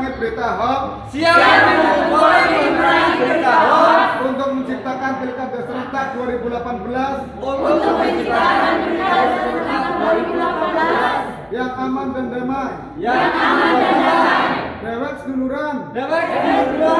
memerangi berita hoax. Siap. Mengumpul berita hoax. Untuk menciptakan pilkada serentak 2018 untuk menciptakan pilkada serentak 2018 yang aman dan damai, yang aman dan damai, dewek seduluran, Dewek seduluran